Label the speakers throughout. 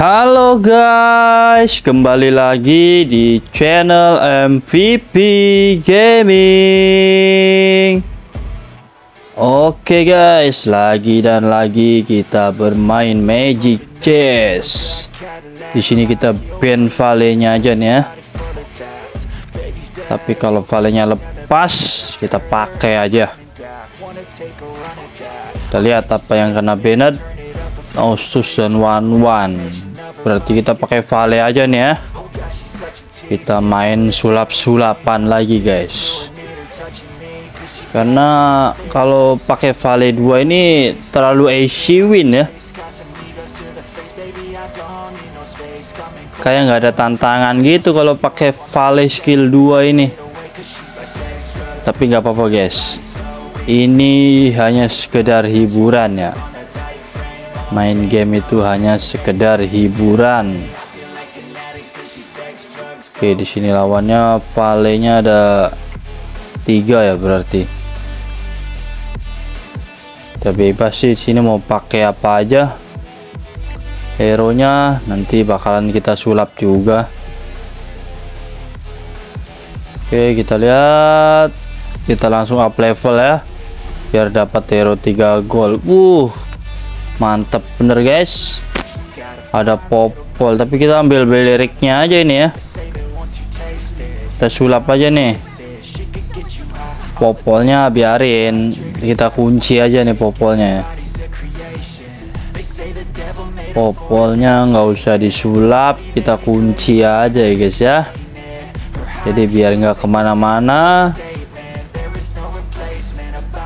Speaker 1: Halo guys, kembali lagi di channel MVP Gaming. Oke guys, lagi dan lagi kita bermain Magic Chess. Di sini kita ban valenya aja nih ya. Tapi kalau valenya lepas, kita pakai aja. Kita lihat apa yang kena banned. Osus dan One One berarti kita pakai Vale aja nih ya. Kita main sulap-sulapan lagi guys. Karena kalau pakai Vale 2 ini terlalu easy win ya. Kayak nggak ada tantangan gitu kalau pakai Vale skill 2 ini. Tapi nggak apa-apa guys. Ini hanya sekedar hiburan ya main game itu hanya sekedar hiburan. Oke di sini lawannya Vale-nya ada tiga ya berarti. Kita bebas sih sini mau pakai apa aja. Hero nya nanti bakalan kita sulap juga. Oke kita lihat. Kita langsung up level ya biar dapat hero 3 gold. Uh mantap bener guys. Ada popol tapi kita ambil beleriknya aja ini ya. Kita sulap aja nih. Popolnya biarin kita kunci aja nih popolnya ya. Popolnya nggak usah disulap kita kunci aja ya guys ya. Jadi biar nggak ke mana-mana.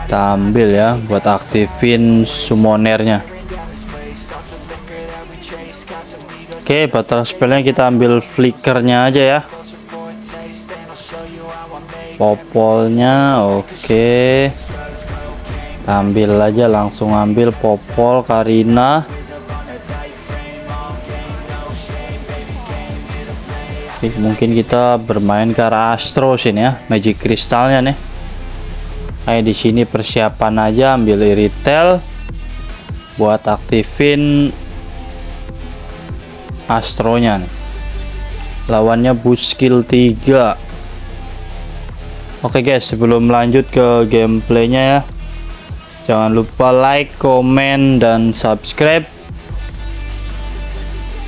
Speaker 1: Kita ambil ya buat aktifin summonernya Oke, batal spellnya kita ambil flickernya aja ya. Popolnya oke. Ambil aja langsung ambil popol Karina. Oke, mungkin kita bermain ke arah Astro sini ya, Magic kristalnya nih. Kayak di sini persiapan aja ambil retail buat aktifin astronya lawannya boost skill 3 oke guys sebelum lanjut ke gameplaynya ya jangan lupa like comment dan subscribe.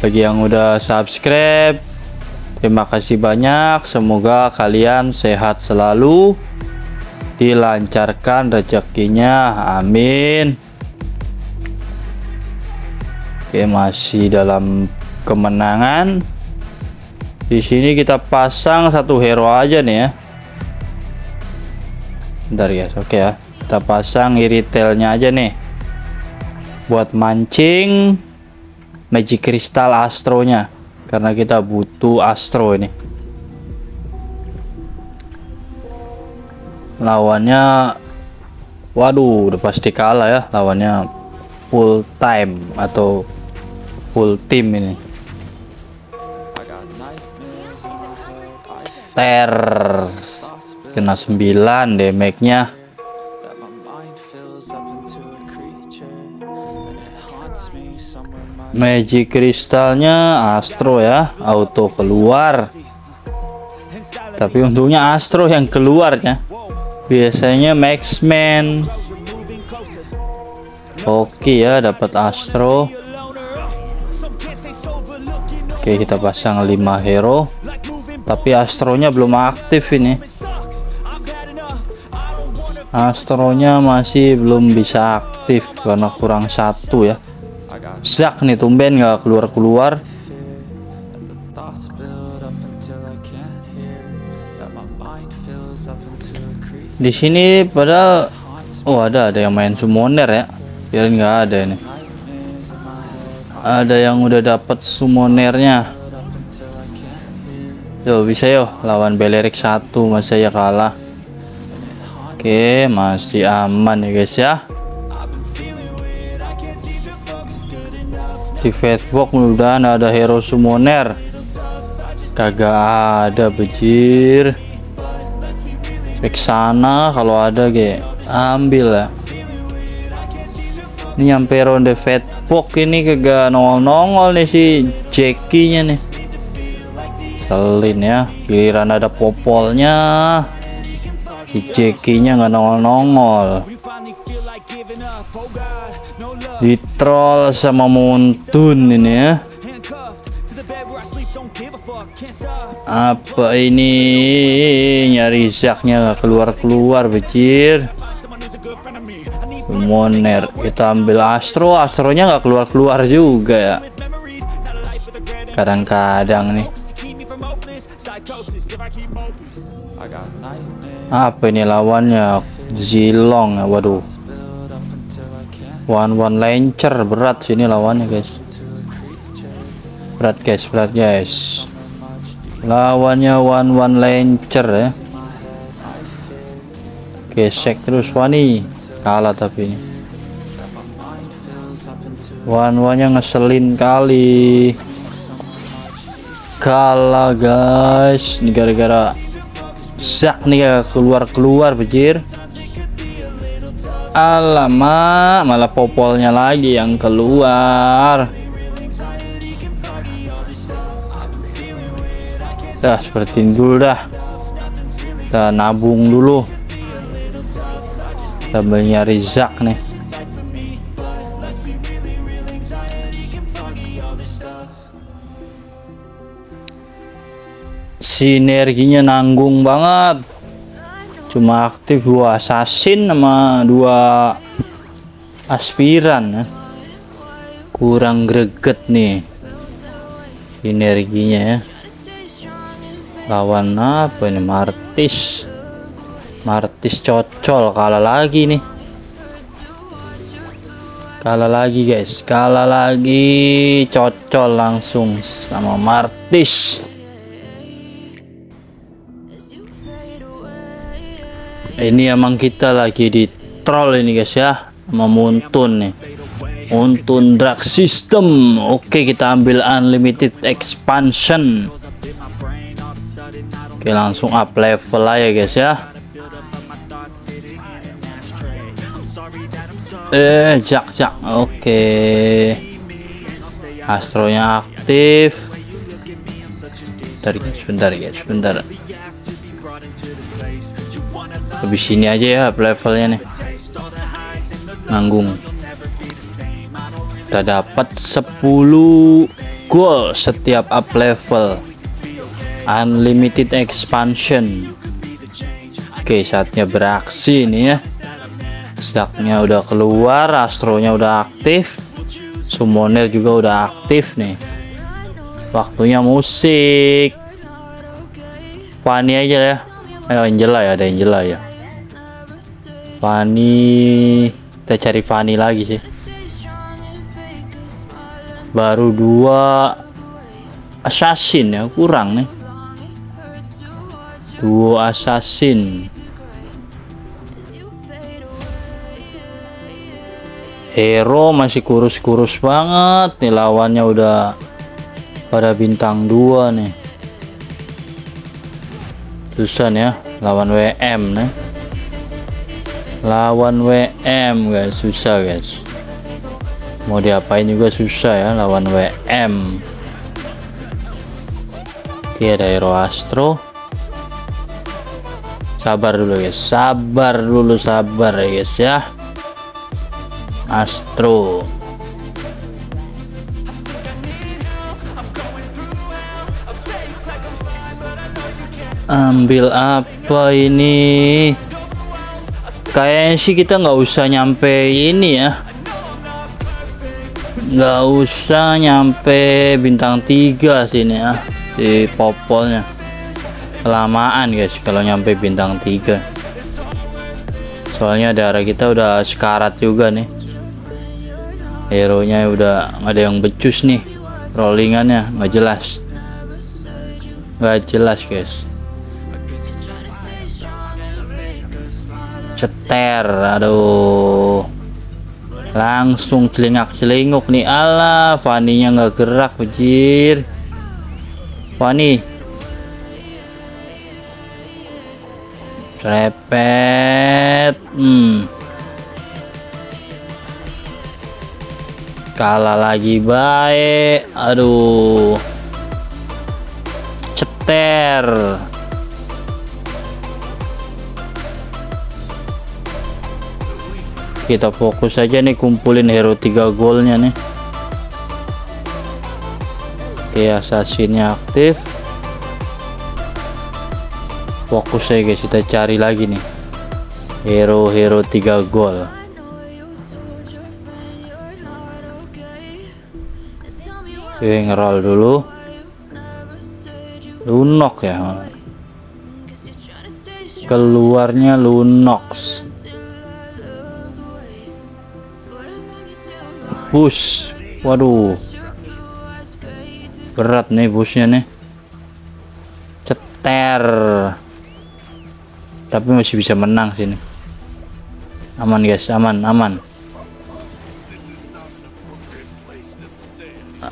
Speaker 1: Bagi yang udah subscribe terima kasih banyak. Semoga kalian sehat selalu. Dilancarkan rezekinya. Amin. Oke masih dalam kemenangan. Di sini kita pasang satu hero aja nih ya. Bentar ya oke ya. Kita pasang iritelnya aja nih. Buat mancing magic crystal astronya. Karena kita butuh astro ini. Lawannya waduh udah pasti kalah ya. Lawannya full time atau full team ini ter. Kena 9 damage-nya magic kristalnya astro ya auto keluar. Tapi untungnya astro yang keluarnya biasanya maxman. Oke ya dapat astro. Oke kita pasang 5 hero tapi astronya belum aktif ini. Astronya masih belum bisa aktif karena kurang satu ya. Zak nih tumben nggak keluar-keluar. Di sini padahal oh ada ada yang main summoner ya. Kirain nggak ada ini. Ada yang udah dapat summonernya Yo bisa yo lawan Belerik satu masih ya kalah. Oke masih aman ya guys ya. Di Facebook mudah ada hero summoner. Kagak ada bejir. Cek sana kalau ada ge ambil ya. ini nyampe ronde fatbox ini kagak nongol-nongol nih si Jackie nya nih selin ya. Giliran ada popolnya. Si Jackie nya nggak nongol-nongol. Di troll sama Muntun ini ya. Apa ini? Nyari zaknya nggak keluar-keluar becir Moner kita ambil Astro. Astronya nggak keluar-keluar juga ya. Kadang-kadang nih apa ini lawannya? Zilong ya waduh. One one lancer berat sini lawannya guys. Berat guys berat guys. Lawannya one one lancer ya. Gesek terus Wani. Kalah tapi ini. One one nya ngeselin kali kalah guys. Ini gara-gara Zak nih ya. Keluar-keluar bejir. Alamak malah popolnya lagi yang keluar. Dah seperti dulu dah. Kita nabung dulu. Sambil nyari Zak nih sinerginya nanggung banget. Cuma aktif dua assassin sama dua aspiran ya. kurang greget nih sinerginya ya. Lawan apa ini? Martis. Martis cocol kalah lagi nih. Kalah lagi guys. Kalah lagi cocol langsung sama Martis ini emang kita lagi di troll ini guys ya. Sama Muntun nih. Muntun drag system. Oke kita ambil unlimited expansion. Oke langsung up level aja guys ya. Eh jak jak. Oke. Astronya aktif. Bentar guys bentar guys bentar lebih sini aja ya up levelnya nih. Nanggung. Kita dapat 10 goal setiap up level. Unlimited expansion. Oke saatnya beraksi nih ya. Zaknya udah keluar astronya udah aktif. Summoner juga udah aktif nih. Waktunya musik. Fanny aja ya ayo Angela ya ada Angela ya. Fanny kita cari Fanny lagi sih. Baru dua assassin ya kurang nih. Dua assassin. Hero masih kurus-kurus banget nih lawannya udah pada bintang dua nih. Susah ya lawan WM nih lawan WM guys. Susah guys. Mau diapain juga susah ya lawan WM oke ada hero Astro. Sabar dulu guys. Sabar dulu sabar ya guys ya. Astro ambil apa ini? Kayaknya sih kita nggak usah nyampe ini ya. Nggak usah nyampe bintang tiga sini ya di popolnya. Kelamaan guys kalau nyampe bintang tiga. Soalnya darah kita udah sekarat juga nih. Hero nya udah ada yang becus nih. Rollingannya nggak jelas. Nggak jelas guys ceter aduh. Langsung celingak celinguk nih. Allah Fanny nya nggak gerak bujir Fanny serepet hmm. Kalah lagi baik aduh. Ceter kita fokus aja nih kumpulin hero 3 golnya nih. Oke assassinnya aktif. Fokus aja guys kita cari lagi nih. Hero-hero 3 gol. Oke ngerol dulu. Lunok ya. Keluarnya Lunox Push Waduh. Berat nih pushnya nih. Ceter. Tapi masih bisa menang sini Aman guys. Aman aman.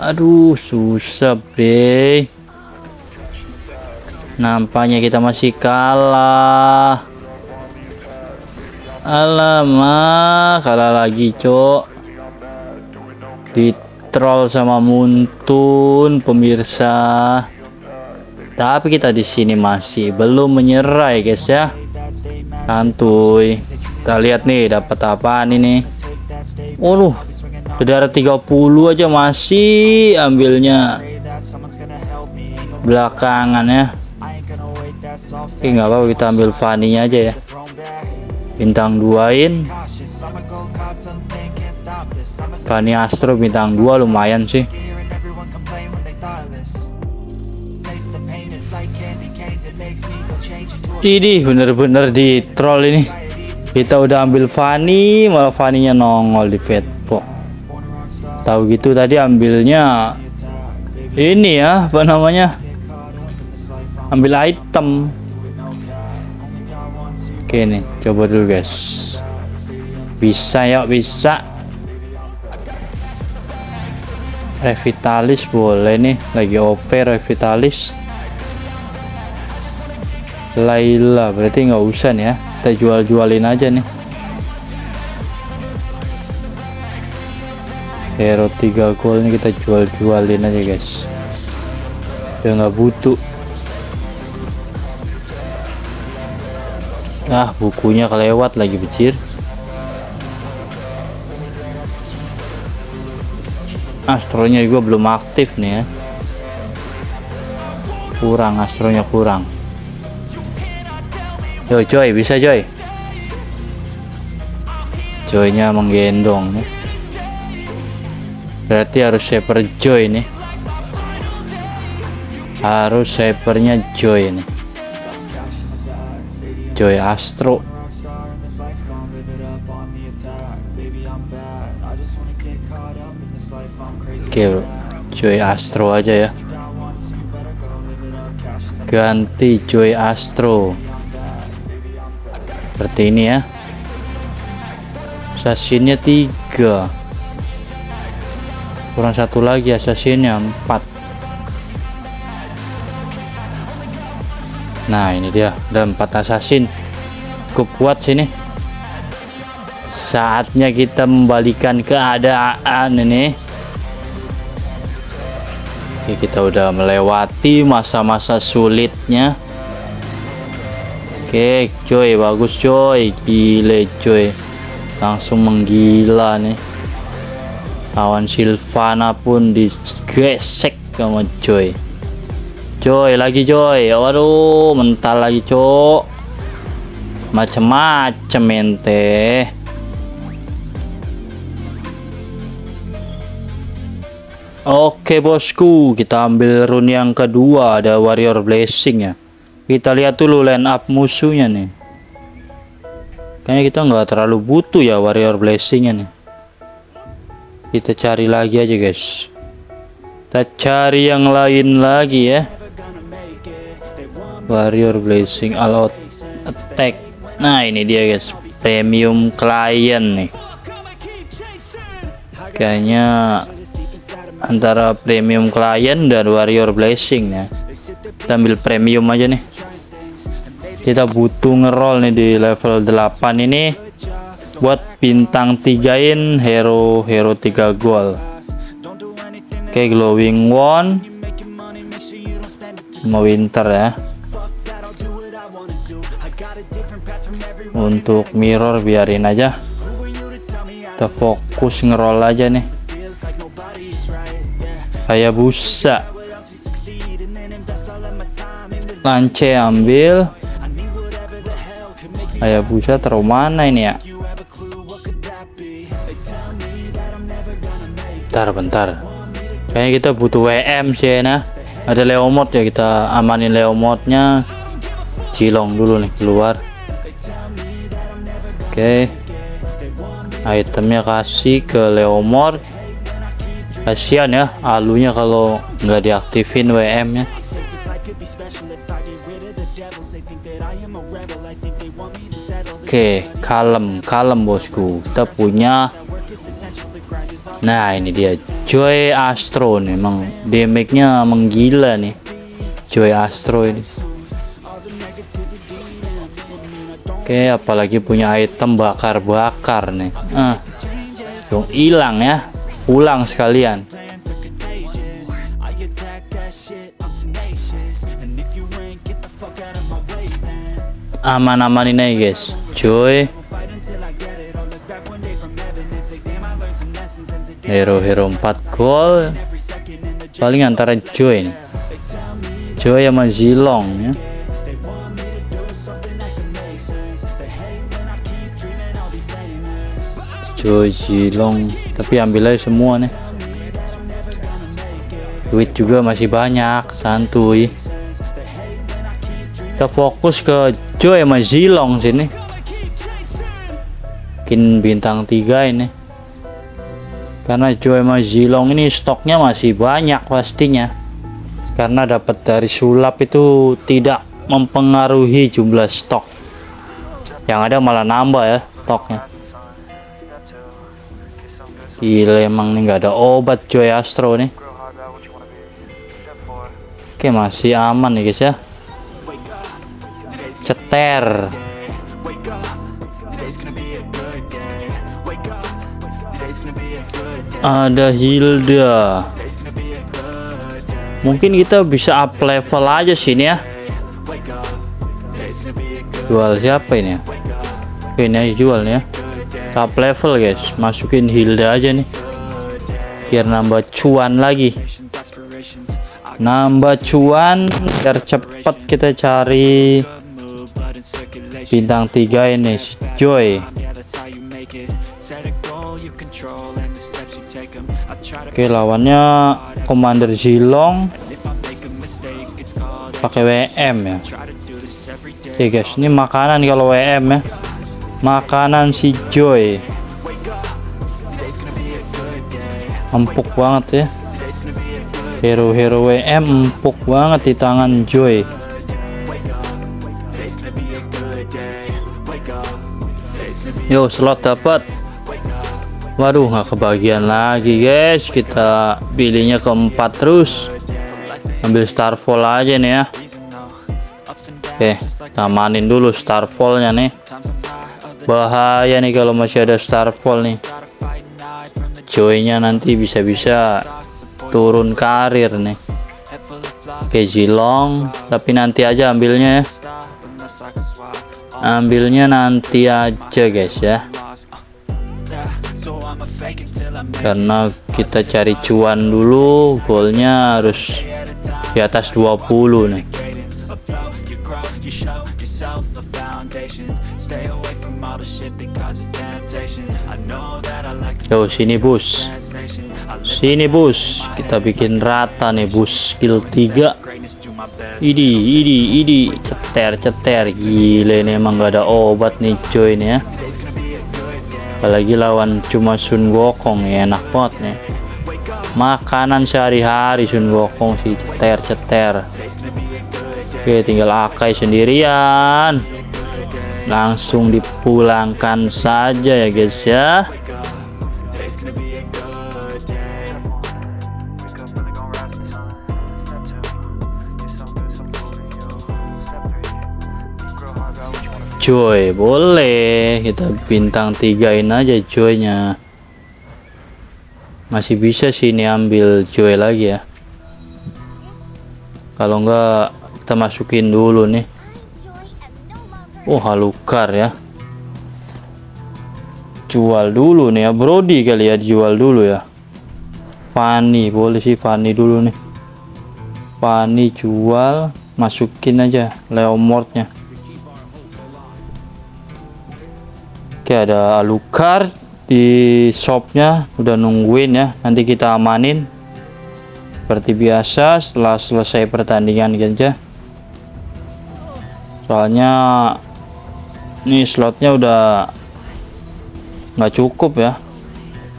Speaker 1: Aduh, susah, be. Nampaknya kita masih kalah. Alamak, kalah lagi, cok. Di troll sama Muntun, pemirsa. Tapi kita di sini masih belum menyerah, ya, guys ya. Santuy. Kita lihat nih dapat apaan ini. Oh, Udara 30 aja masih ambilnya belakangan ya. Oke nggak apa-apa kita ambil Fanny aja ya. Bintang duain. Fanny Astro bintang 2 lumayan sih. Ini bener-bener di troll ini. Kita udah ambil Fanny, malah Fanny-nya nongol di Vetpo tahu gitu tadi ambilnya ini ya apa namanya? Ambil item. Oke nih coba dulu guys. Bisa ya bisa revitalis boleh nih lagi OP revitalis. Laila berarti nggak usah nih ya kita jual-jualin aja nih. Hero 3 gold ini kita jual-jualin aja guys. Ya nggak butuh. Ah bukunya kelewat lagi becir astronya juga belum aktif nih ya. Kurang astronya kurang. Yo coy bisa coy coynya menggendong nih. Berarti harus shaper joy nih. Harus shapernya joy nih. Joy astro oke joy astro aja ya. Ganti joy astro. Seperti ini ya. Sasinnya tiga. Kurang satu lagi assassinnya empat. Nah ini dia. Ada empat assassin. Cukup kuat sini saatnya kita membalikan keadaan ini. Oke, kita udah melewati masa-masa sulitnya. Oke coy bagus coy gile coy langsung menggila nih. Lawan Silvana pun digesek sama Joy Joy lagi Joy waduh mental lagi cok macem-macem ente Oke bosku, kita ambil rune yang kedua ada Warrior Blessing ya. Kita lihat dulu line up musuhnya nih. Kayaknya kita nggak terlalu butuh ya Warrior Blessingnya nih. Kita cari lagi aja guys. Kita cari yang lain lagi ya. Warrior blessing all out attack. Nah ini dia guys. Premium client nih. Kayaknya antara premium client dan warrior blessing ya. Kita ambil premium aja nih. Kita butuh ngerol nih di level 8 ini. Buat bintang tigain hero hero 3 gol. Oke glowing one. Sama winter ya. Untuk mirror biarin aja. Kita fokus ngerol aja nih kayak busa. Lance ambil. Kayak busa terlalu mana ini ya? Bentar bentar. Kayaknya kita butuh WM sih ya nah. Ada Leomod ya kita amanin Leomodnya Cilong dulu nih keluar. Oke. Itemnya kasih ke Leomord kasihan ya alunya kalau nggak diaktifin WM nya. Oke kalem kalem bosku. Kita punya nah ini dia. Joy Astro nih emang damage-nya menggila nih. Joy Astro ini. Oke apalagi punya item bakar-bakar nih. Ah dong hilang ya pulang sekalian. Aman-aman ini guys. Joy hero-hero 4 gol. Paling antara Joy Joy sama Zilong ya. Joy Zilong tapi ambil aja semua nih. Duit juga masih banyak santuy. Kita fokus ke Joy sama Zilong sini. Bikin bintang tiga ini. Karena Joy sama Zilong ini stoknya masih banyak pastinya. Karena dapat dari sulap itu tidak mempengaruhi jumlah stok. Yang ada malah nambah ya stoknya gila emang nih nggak ada obat Joy Astro nih. Oke masih aman nih guys ya. Ceter. Ada Hilda. Mungkin kita bisa up level aja sini ya. Jual siapa ini ya? Oke, ini jual nih ya up level guys. Masukin Hilda aja nih. Biar nambah cuan lagi. Nambah cuan biar cepet kita cari bintang tiga ini Joy. Oke lawannya Commander Zilong. Pakai WM ya. Oke guys ini makanan kalau WM ya makanan si Joy. Empuk banget ya. Hero-hero WM empuk banget di tangan Joy. Yo slot dapat. Waduh nggak kebagian lagi guys. Kita pilihnya keempat terus. Ambil starfall aja nih ya. Oke tamanin dulu starfallnya nih bahaya nih kalau masih ada starfall nih. Joynya nanti bisa-bisa turun karir nih. Oke Zilong tapi nanti aja ambilnya ya. Ambilnya nanti aja guys ya. Karena kita cari cuan dulu golnya harus di atas 20 nih Yo sini bus. Sini bus. Kita bikin rata nih bus. Skill 3 Idi idi idi. Ceter ceter. Gile ini emang gak ada obat nih coy nih ya. Apalagi lawan cuma Sun Gokong ya enak banget nih. Makanan sehari-hari Sun Gokong sih ceter ceter. Oke tinggal Akai sendirian. Langsung dipulangkan saja ya guys ya Joy boleh. Kita bintang tigain aja joynya masih bisa sih ini ambil Joy lagi ya. Kalau enggak kita masukin dulu nih. Oh halukar ya. Jual dulu nih ya. Brody kali ya dijual dulu ya. Fanny boleh sih Fanny dulu nih. Fanny jual masukin aja Leomordnya oke ada Alukar di shopnya. Udah nungguin ya. Nanti kita amanin. Seperti biasa setelah selesai pertandingan aja. Soalnya ini slotnya udah nggak cukup ya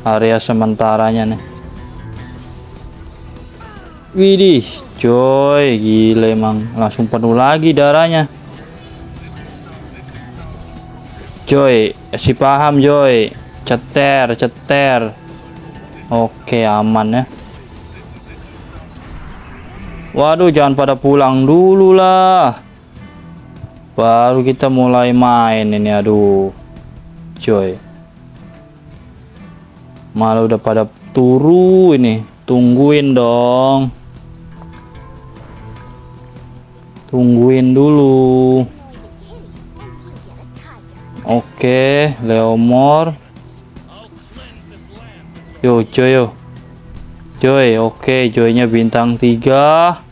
Speaker 1: area sementaranya nih. Widih coy gile emang langsung penuh lagi darahnya Joy si paham Joy. Ceter ceter. Oke aman ya. Waduh jangan pada pulang dulu lah. Baru kita mulai main ini aduh. Coy malah udah pada turu ini. Tungguin dong. Tungguin dulu oke Leomor. Yo coy yo. Joy oke Joynya bintang 3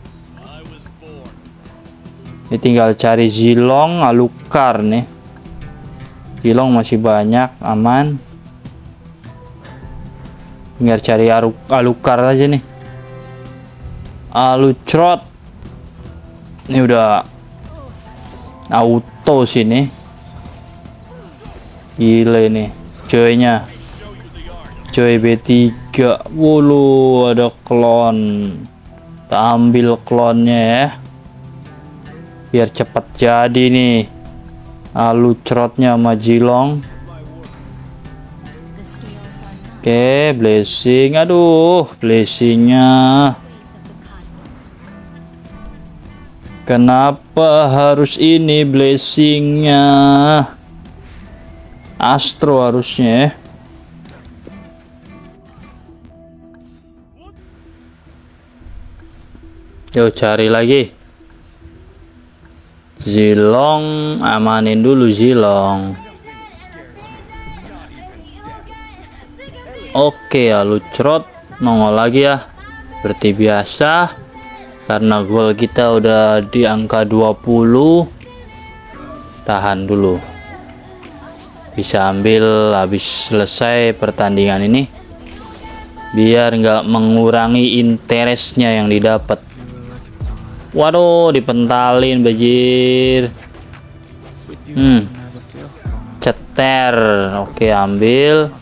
Speaker 1: ini tinggal cari Zilong Alukar nih. Zilong masih banyak aman. Tinggal cari Alukar aja nih. Alucrot. Ini udah auto sini gile nih Joynya Joy B3 Wulu ada klon. Kita ambil klonnya ya. Biar cepat jadi nih. Alu cerotnya sama jilong. Oke blessing. Aduh blessingnya. Kenapa harus ini blessingnya astro harusnya ya Yuk cari lagi. Zilong, amanin dulu Zilong. Oke ya lucrot nongol lagi ya. Seperti biasa. Karena gol kita udah di angka 20. Tahan dulu. Bisa ambil habis selesai pertandingan ini. Biar nggak mengurangi interestnya yang didapat. Waduh, dipentalin bajir. Hmm. Ceter. Oke, ambil.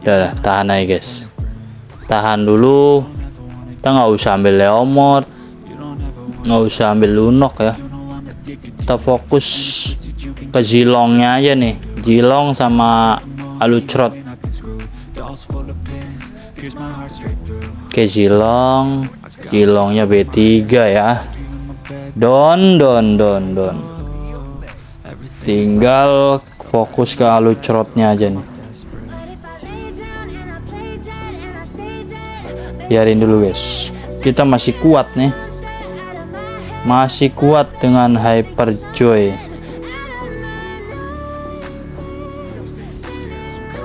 Speaker 1: Udah, tahan aja, guys. Tahan dulu. Kita nggak usah ambil Leomord. Nggak usah ambil Lunok ya. Kita fokus ke Zilongnya aja nih. Zilong sama Alucrot. Oke Jilong. Jilongnya B3 ya. Don don don don. Tinggal fokus ke alucrotnya aja nih. Biarin dulu guys. Kita masih kuat nih Masih kuat dengan Hyper Joy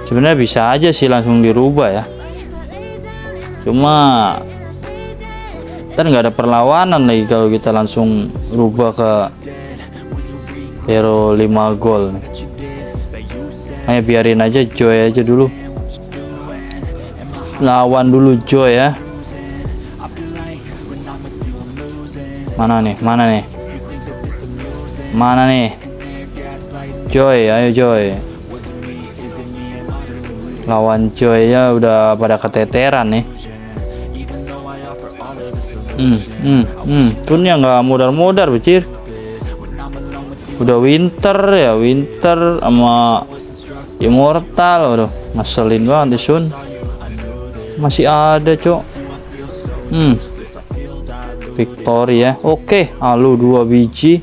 Speaker 1: Sebenarnya bisa aja sih langsung dirubah ya. Cuma ntar nggak ada perlawanan lagi kalau kita langsung rubah ke hero 5 gol Ayo biarin aja Joy aja dulu. Lawan dulu Joy ya mana nih? Mana nih? Mana nih? Joy ayo Joy. Lawan Joy ya udah pada keteteran nih. Hmm hmm hmm. Tunnya nggak modar-modar becir. Udah winter ya winter sama immortal. Waduh ngeselin banget sun. Masih ada cok. Hmm victory ya oke alu dua biji.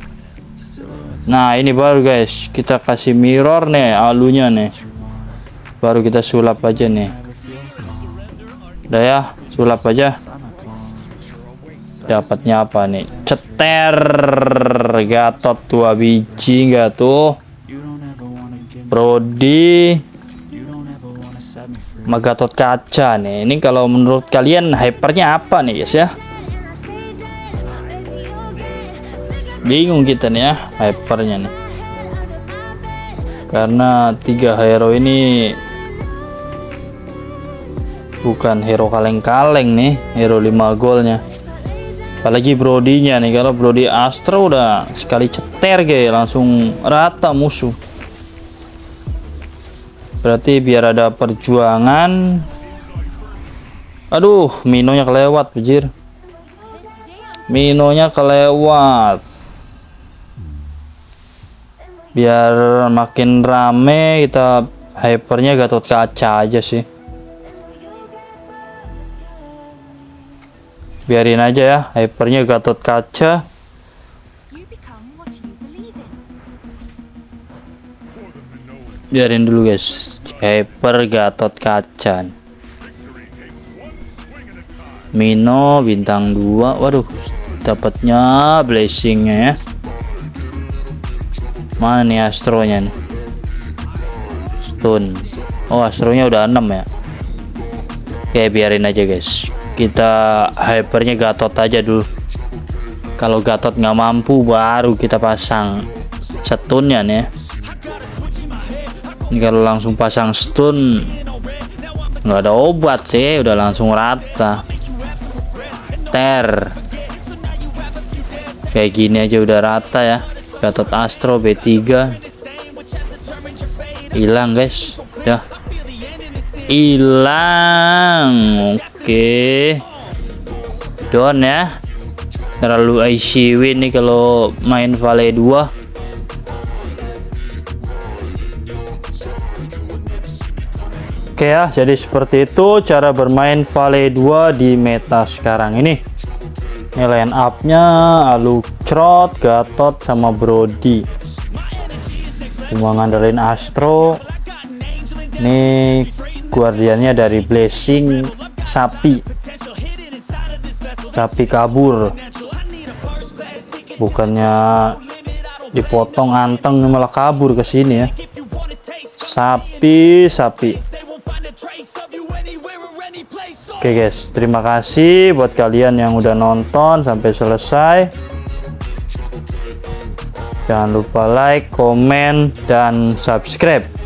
Speaker 1: Nah ini baru guys. Kita kasih mirror nih alunya nih. Baru kita sulap aja nih. Udah ya sulap aja. Dapatnya apa nih? Ceter! Gatot dua biji enggak tuh? Brody. Magatot kaca nih. Ini kalau menurut kalian hypernya apa nih guys ya bingung kita nih ya hypernya nih. Karena tiga hero ini bukan hero kaleng-kaleng nih hero 5 golnya. Apalagi brodinya nih kalau brody astra udah sekali ceter guys langsung rata musuh. Berarti biar ada perjuangan. Aduh minonya kelewat bejir minonya kelewat biar makin rame kita hypernya gatot kaca aja sih. Biarin aja ya hypernya gatot kaca. Biarin dulu guys. Hyper gatot kaca. Mino bintang 2 waduh dapatnya blessingnya ya mana nih astronya nih? Stone. Oh astronya udah 6 ya? Oke biarin aja guys. Kita hypernya gatot aja dulu. Kalau gatot nggak mampu baru kita pasang stunnya nih ya. Kalau langsung pasang stun nggak ada obat sih. Udah langsung rata. Ter. Kayak gini aja udah rata ya Gatot Astro B3 hilang guys. Ya hilang. Oke. Don ya. Terlalu ICW nih kalau main Vale 2 Oke ya, jadi seperti itu cara bermain Vale 2 di meta sekarang ini. Ini line up-nya Alucrot, Gatot, sama Brody. Cuma ngandelin Astro. Ini guardiannya dari Blessing Sapi. Sapi kabur. Bukannya dipotong anteng malah kabur ke sini ya. Sapi, sapi. Oke guys, terima kasih buat kalian yang udah nonton sampai selesai. Jangan lupa like, komen, dan subscribe.